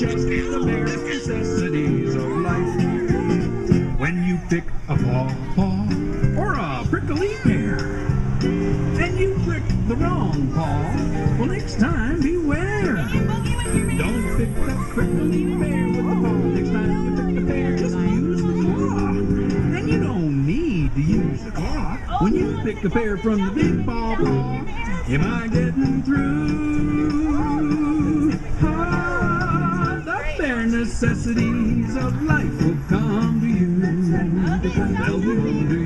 just the bare necessities of life. When you pick a paw or a prickly pear, and you prick the wrong paw, well, next time beware. Don't pick that prickly pear with the paw. Next time you pick the pear, just use the claw. And you don't need to use the claw when you pick the pear from the big paw. Am I getting through? Necessities of life will come to you.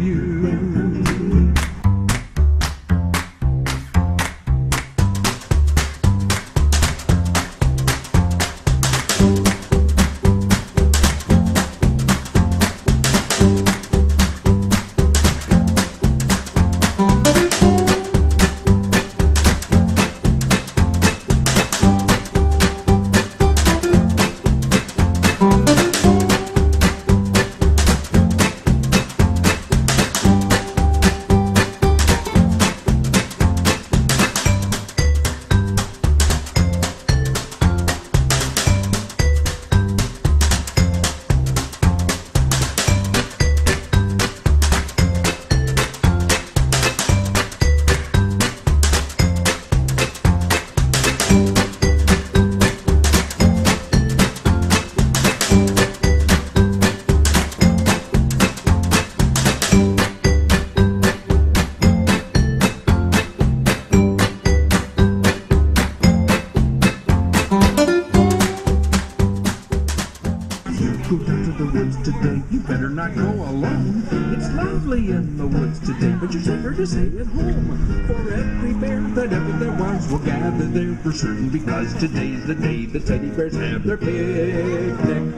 Woods today. You better not go alone. It's lovely in the woods today, but you're safer to stay at home. For every bear that ever there was will gather there for certain, because today's the day the teddy bears have their picnic.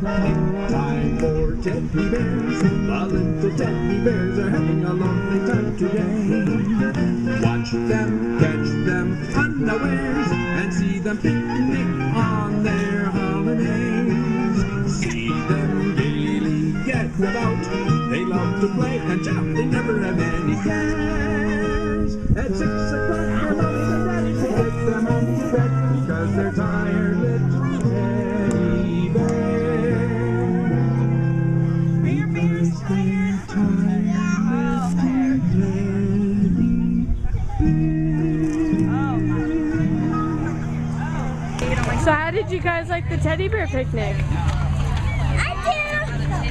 Picnic time for teddy bears. The little teddy bears are having a lovely time today. Watch them, catch them unawares, and see them picnic gaily get about. They love to play and jump. They never have any cares. At six o'clock, their mommies and daddies will take them home to bed because they're tired little teddy bears. Because they're tired little teddy bears. So how did you guys like the teddy bear picnic? I do.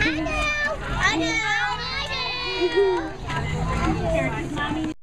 I do. I do. I do.